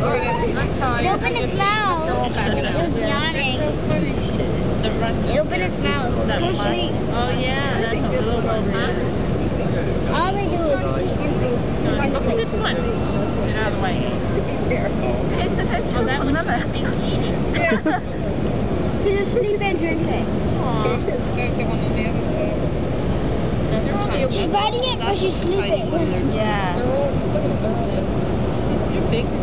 It opened its mouth. It was yawning. It opened its mouth. Oh, yeah, that's a little huh? All they do is eat and drink. Look at this one. Get out of the way. It's the first one. That one's He's asleep and drinking. Aw. She's riding it, but she's sleeping. Yeah. You're big